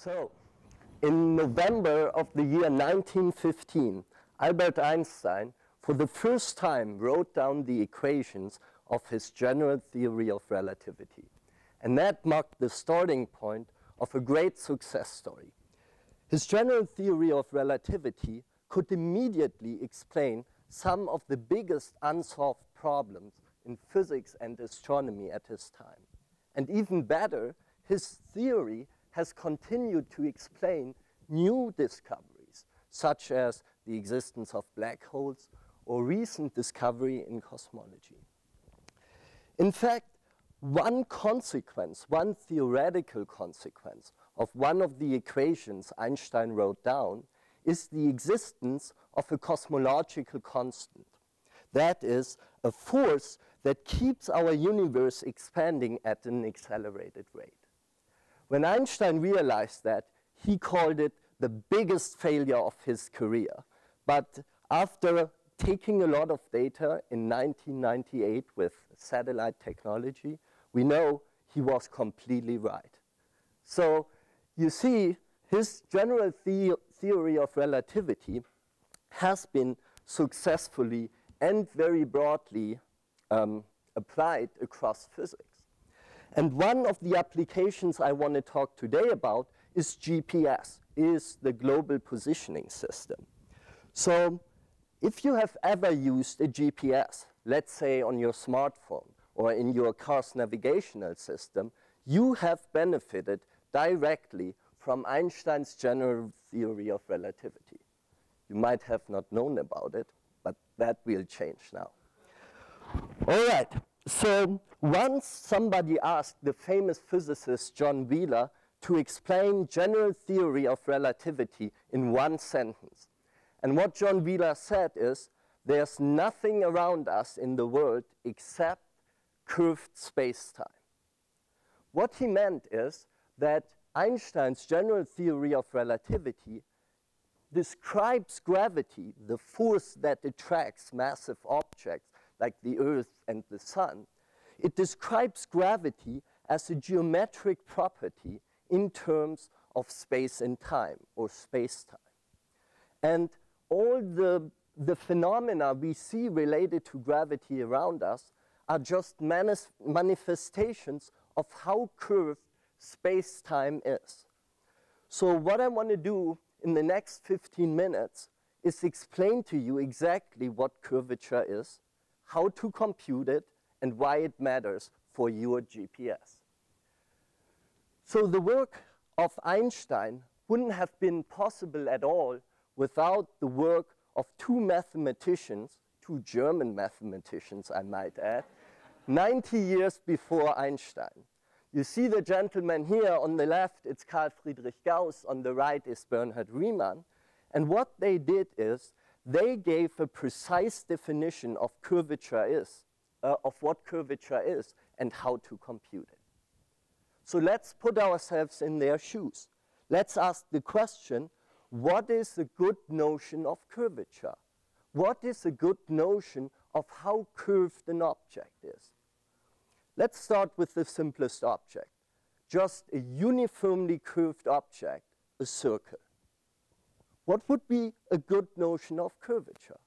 So, in November of the year 1915, Albert Einstein, for the first time, wrote down the equations of his general theory of relativity. And that marked the starting point of a great success story. His general theory of relativity could immediately explain some of the biggest unsolved problems in physics and astronomy at his time. And even better, his theory has continued to explain new discoveries, such as the existence of black holes or recent discovery in cosmology. In fact, one consequence, one theoretical consequence of one of the equations Einstein wrote down is the existence of a cosmological constant. That is, a force that keeps our universe expanding at an accelerated rate. When Einstein realized that, he called it the biggest failure of his career. But after taking a lot of data in 1998 with satellite technology, we know he was completely right. So you see, his general the theory of relativity has been successfully and very broadly um, applied across physics. And one of the applications I want to talk today about is GPS, is the global positioning system. So if you have ever used a GPS, let's say on your smartphone or in your car's navigational system, you have benefited directly from Einstein's general theory of relativity. You might have not known about it, but that will change now. All right, so once somebody asked the famous physicist John Wheeler to explain general theory of relativity in one sentence. And what John Wheeler said is, there's nothing around us in the world except curved space-time. What he meant is that Einstein's general theory of relativity describes gravity, the force that attracts massive objects like the Earth and the Sun. It describes gravity as a geometric property in terms of space and time, or space-time. And all the, the phenomena we see related to gravity around us are just manifestations of how curved space-time is. So what I want to do in the next 15 minutes is explain to you exactly what curvature is, how to compute it, and why it matters for your GPS. So the work of Einstein wouldn't have been possible at all without the work of two mathematicians, two German mathematicians, I might add, 90 years before Einstein. You see the gentleman here on the left, it's Carl Friedrich Gauss, on the right is Bernhard Riemann. And what they did is they gave a precise definition of curvature is, uh, of what curvature is and how to compute it. So let's put ourselves in their shoes. Let's ask the question, what is a good notion of curvature? What is a good notion of how curved an object is? Let's start with the simplest object, just a uniformly curved object, a circle. What would be a good notion of curvature?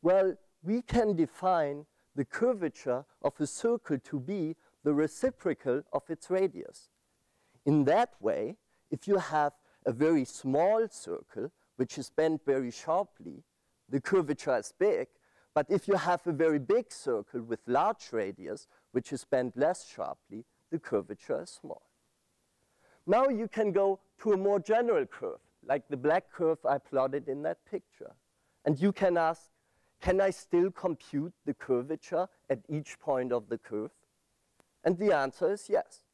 Well, we can define the curvature of a circle to be the reciprocal of its radius. In that way, if you have a very small circle, which is bent very sharply, the curvature is big, but if you have a very big circle with large radius, which is bent less sharply, the curvature is small. Now you can go to a more general curve, like the black curve I plotted in that picture. And you can ask, can I still compute the curvature at each point of the curve? And the answer is yes.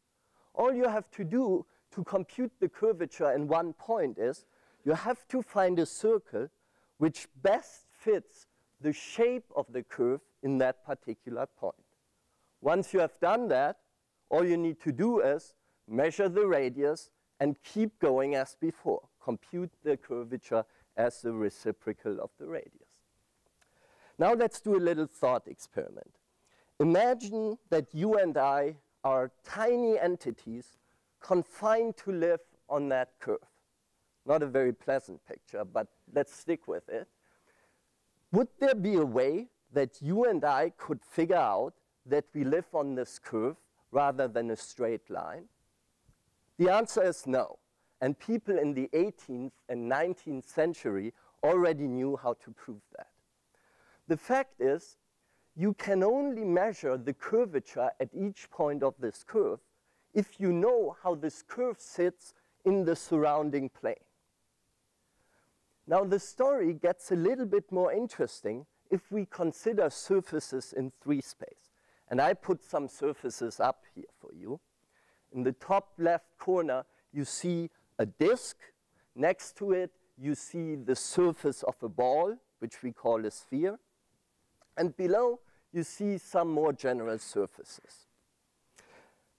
All you have to do to compute the curvature in one point is you have to find a circle which best fits the shape of the curve in that particular point. Once you have done that, all you need to do is measure the radius and keep going as before. Compute the curvature as the reciprocal of the radius. Now let's do a little thought experiment. Imagine that you and I are tiny entities confined to live on that curve. Not a very pleasant picture, but let's stick with it. Would there be a way that you and I could figure out that we live on this curve rather than a straight line? The answer is no. And people in the 18th and 19th century already knew how to prove that. The fact is, you can only measure the curvature at each point of this curve if you know how this curve sits in the surrounding plane. Now the story gets a little bit more interesting if we consider surfaces in three space. And I put some surfaces up here for you. In the top left corner, you see a disk. Next to it, you see the surface of a ball, which we call a sphere. And below, you see some more general surfaces.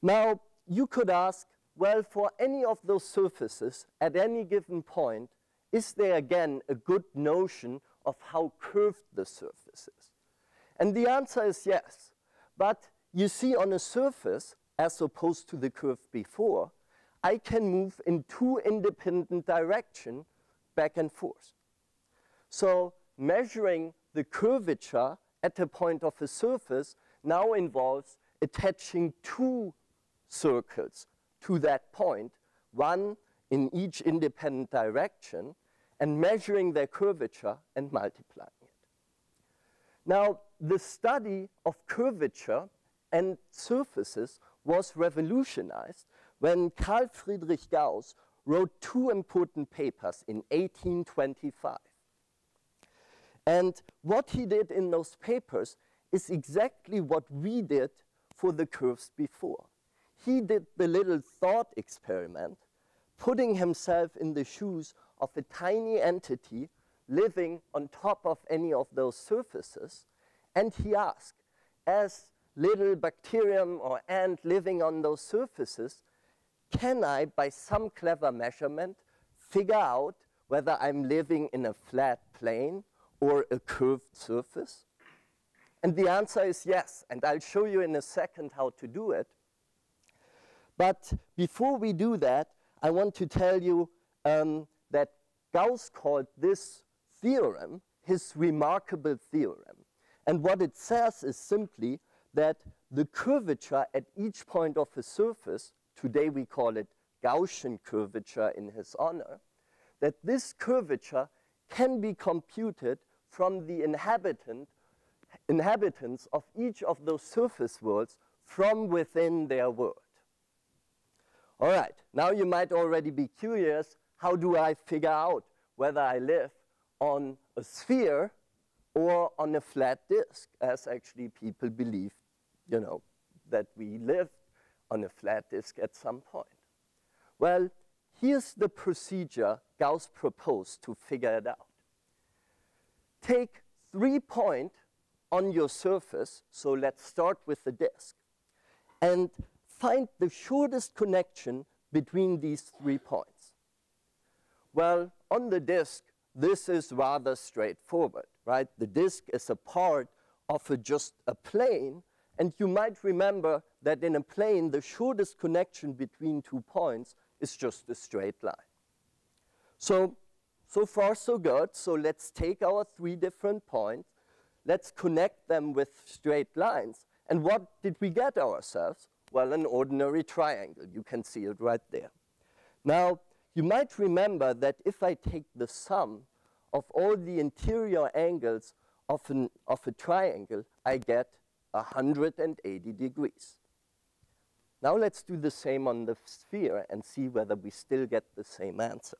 Now, you could ask, well, for any of those surfaces at any given point, is there again a good notion of how curved the surface is? And the answer is yes. But you see on a surface, as opposed to the curve before, I can move in two independent directions back and forth. So measuring the curvature at a point of a surface now involves attaching two circles to that point, one in each independent direction, and measuring their curvature and multiplying it. Now, the study of curvature and surfaces was revolutionized when Carl Friedrich Gauss wrote two important papers in 1825. And what he did in those papers is exactly what we did for the curves before. He did the little thought experiment, putting himself in the shoes of a tiny entity living on top of any of those surfaces, and he asked, as little bacterium or ant living on those surfaces, can I, by some clever measurement, figure out whether I'm living in a flat plane or a curved surface? And the answer is yes, and I'll show you in a second how to do it. But before we do that, I want to tell you um, that Gauss called this theorem his remarkable theorem. And what it says is simply that the curvature at each point of a surface, today we call it Gaussian curvature in his honor, that this curvature can be computed from the inhabitant, inhabitants of each of those surface worlds from within their world. All right, now you might already be curious, how do I figure out whether I live on a sphere or on a flat disk, as actually people believe, you know, that we live on a flat disk at some point. Well, here's the procedure Gauss proposed to figure it out. Take three points on your surface, so let's start with the disk, and find the shortest connection between these three points. Well, on the disk, this is rather straightforward, right? The disk is a part of a, just a plane, and you might remember that in a plane, the shortest connection between two points is just a straight line. So, so far so good. So let's take our three different points. Let's connect them with straight lines. And what did we get ourselves? Well, an ordinary triangle. You can see it right there. Now, you might remember that if I take the sum of all the interior angles of, an, of a triangle, I get 180 degrees. Now let's do the same on the sphere and see whether we still get the same answer.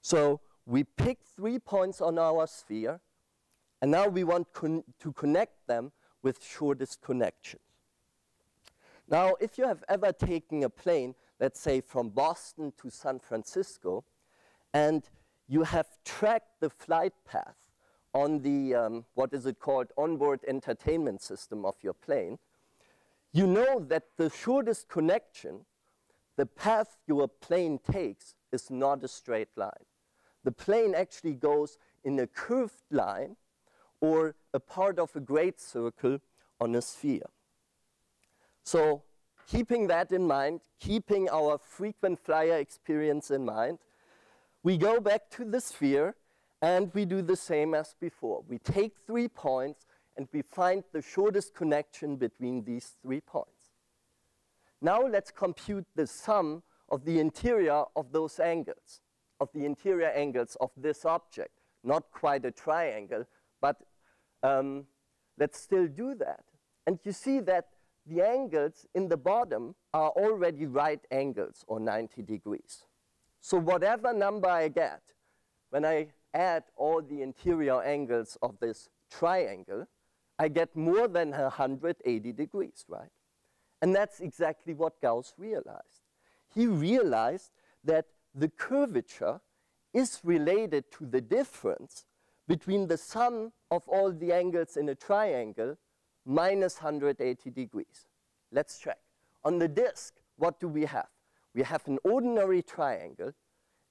So we pick three points on our sphere, and now we want con to connect them with shortest connections. Now, if you have ever taken a plane let's say from Boston to San Francisco, and you have tracked the flight path on the, um, what is it called, onboard entertainment system of your plane, you know that the shortest connection, the path your plane takes, is not a straight line. The plane actually goes in a curved line or a part of a great circle on a sphere. So keeping that in mind, keeping our frequent flyer experience in mind, we go back to the sphere and we do the same as before. We take three points and we find the shortest connection between these three points. Now let's compute the sum of the interior of those angles, of the interior angles of this object. Not quite a triangle, but um, let's still do that. And you see that the angles in the bottom are already right angles or 90 degrees. So whatever number I get, when I add all the interior angles of this triangle, I get more than 180 degrees, right? And that's exactly what Gauss realized. He realized that the curvature is related to the difference between the sum of all the angles in a triangle minus 180 degrees. Let's check. On the disk, what do we have? We have an ordinary triangle,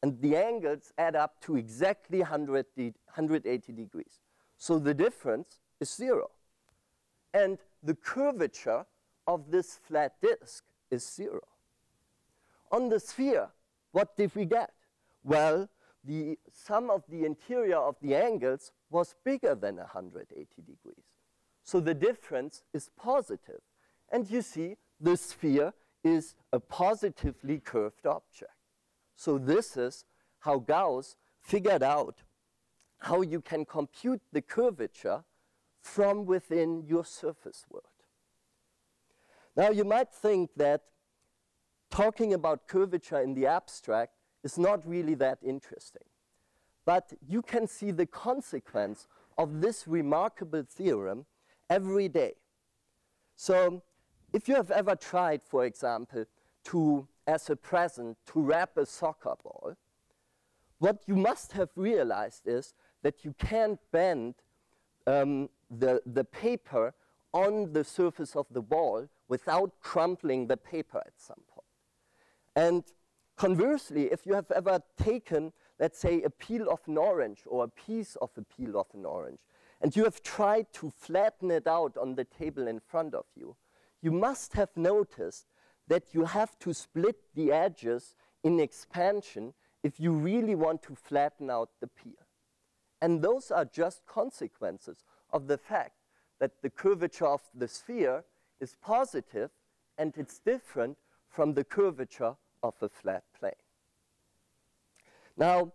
and the angles add up to exactly 100 de 180 degrees. So the difference is zero. And the curvature of this flat disk is zero. On the sphere, what did we get? Well, the sum of the interior of the angles was bigger than 180 degrees. So the difference is positive. And you see, the sphere is a positively curved object. So this is how Gauss figured out how you can compute the curvature from within your surface world. Now you might think that talking about curvature in the abstract is not really that interesting. But you can see the consequence of this remarkable theorem every day. So if you have ever tried, for example, to, as a present, to wrap a soccer ball, what you must have realized is that you can't bend um, the, the paper on the surface of the ball without crumpling the paper at some point. And conversely, if you have ever taken, let's say, a peel of an orange or a piece of a peel of an orange, and you have tried to flatten it out on the table in front of you, you must have noticed that you have to split the edges in expansion if you really want to flatten out the peel. And those are just consequences of the fact that the curvature of the sphere is positive and it's different from the curvature of a flat plane. Now,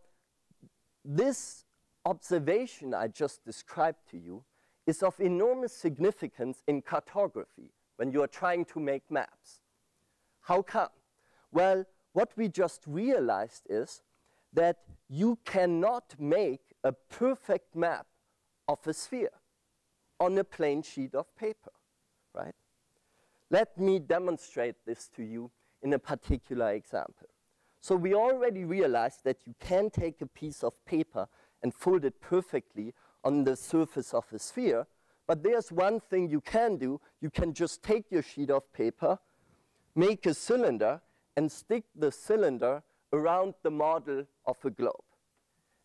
this observation I just described to you is of enormous significance in cartography when you are trying to make maps. How come? Well, what we just realized is that you cannot make a perfect map of a sphere on a plain sheet of paper, right? Let me demonstrate this to you in a particular example. So we already realized that you can take a piece of paper and fold it perfectly on the surface of a sphere, but there's one thing you can do. You can just take your sheet of paper, make a cylinder, and stick the cylinder around the model of a globe.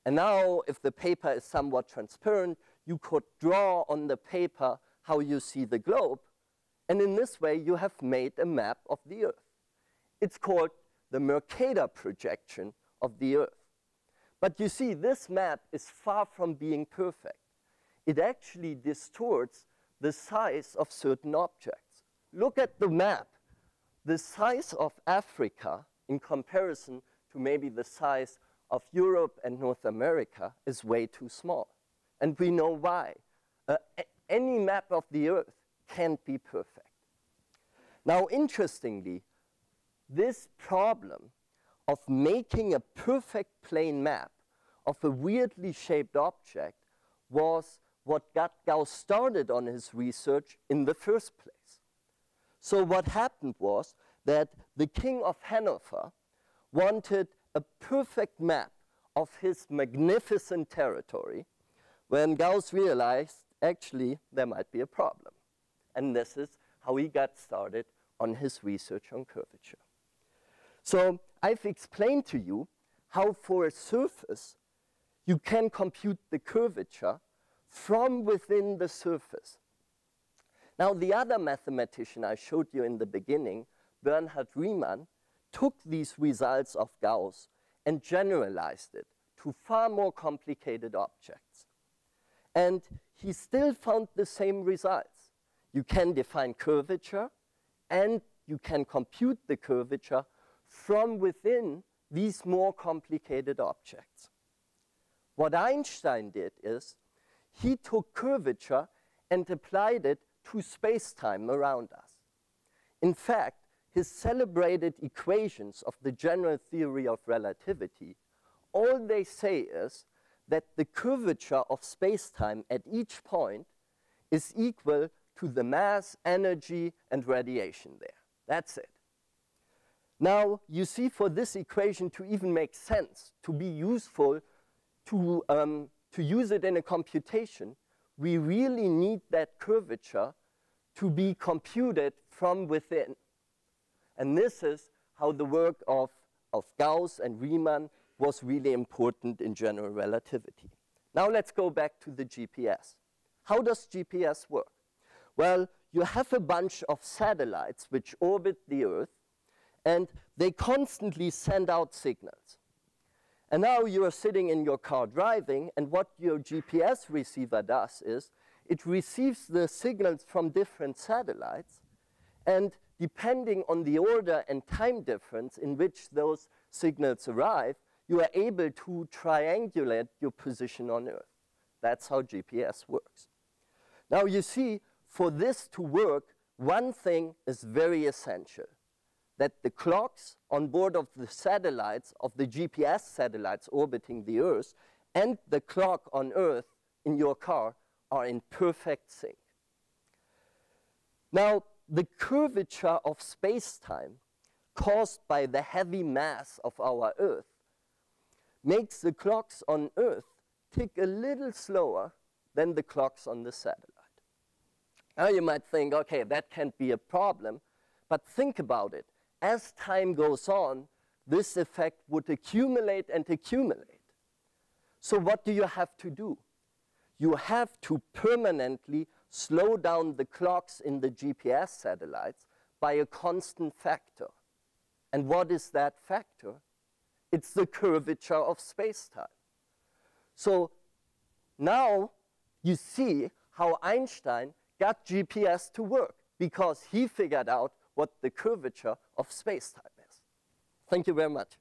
And now, if the paper is somewhat transparent, you could draw on the paper how you see the globe. And in this way, you have made a map of the Earth. It's called the Mercator projection of the Earth. But you see, this map is far from being perfect. It actually distorts the size of certain objects. Look at the map. The size of Africa in comparison to maybe the size of Europe and North America is way too small. And we know why. Uh, any map of the Earth can't be perfect. Now, interestingly, this problem of making a perfect plane map of a weirdly shaped object was what Gauss started on his research in the first place. So what happened was that the king of Hanover wanted a perfect map of his magnificent territory when Gauss realized actually there might be a problem. And this is how he got started on his research on curvature. So I've explained to you how for a surface you can compute the curvature from within the surface. Now the other mathematician I showed you in the beginning, Bernhard Riemann took these results of Gauss and generalized it to far more complicated objects. And he still found the same results. You can define curvature and you can compute the curvature from within these more complicated objects. What Einstein did is he took curvature and applied it to space-time around us. In fact, his celebrated equations of the general theory of relativity, all they say is that the curvature of space-time at each point is equal to the mass, energy, and radiation there. That's it. Now, you see, for this equation to even make sense, to be useful, to, um, to use it in a computation, we really need that curvature to be computed from within. And this is how the work of, of Gauss and Riemann was really important in general relativity. Now let's go back to the GPS. How does GPS work? Well, you have a bunch of satellites which orbit the Earth, and they constantly send out signals. And now you are sitting in your car driving, and what your GPS receiver does is it receives the signals from different satellites, and depending on the order and time difference in which those signals arrive, you are able to triangulate your position on Earth. That's how GPS works. Now you see, for this to work, one thing is very essential, that the clocks on board of the satellites, of the GPS satellites orbiting the Earth, and the clock on Earth in your car are in perfect sync. Now, the curvature of space-time caused by the heavy mass of our Earth makes the clocks on Earth tick a little slower than the clocks on the satellite. Now you might think, okay, that can't be a problem, but think about it. As time goes on, this effect would accumulate and accumulate. So what do you have to do? You have to permanently slow down the clocks in the GPS satellites by a constant factor. And what is that factor? It's the curvature of space-time. So now you see how Einstein got GPS to work because he figured out what the curvature of space-time is. Thank you very much.